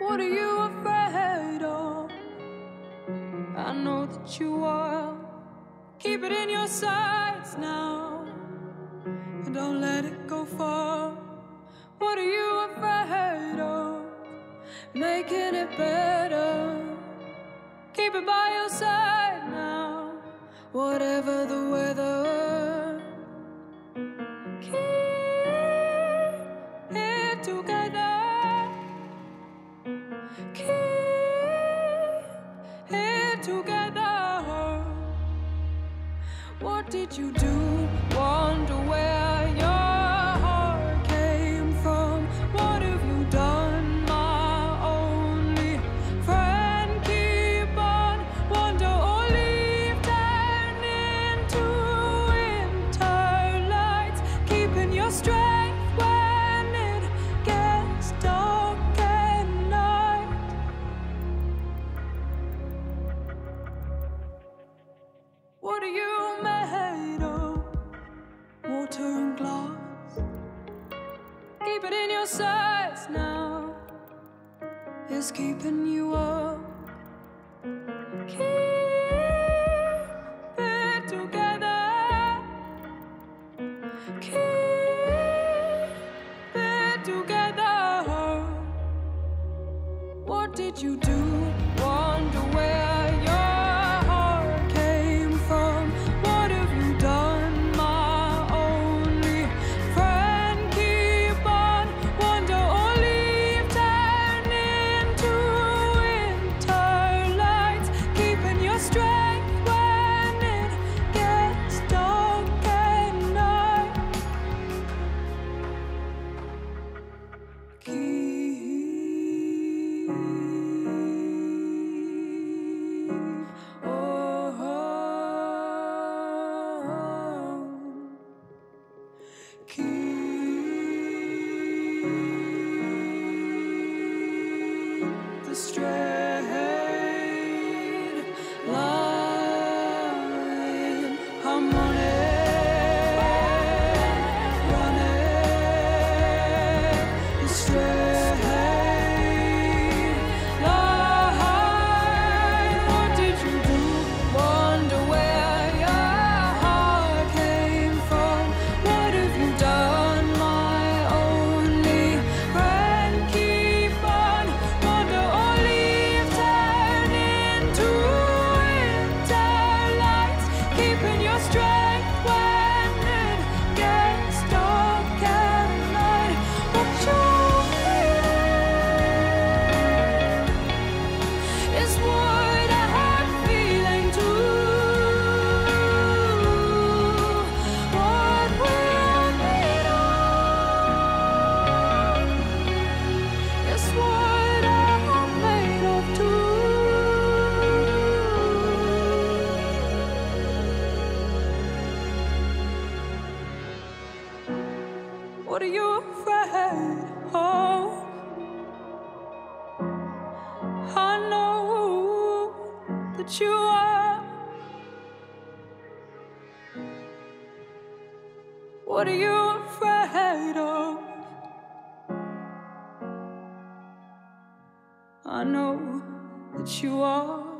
What are you afraid of? I know that you are. Keep it in your sights now. And don't let it go far. What are you afraid of? Making it better. Keep it by your side now. Whatever the weather. Keep it together. What did you do? Wonder Water and glass. Keep it in your sights now. It's keeping you up. Keep it together. Keep it together. What did you do? The straight What are you afraid of? I know that you are. What are you afraid of? I know that you are.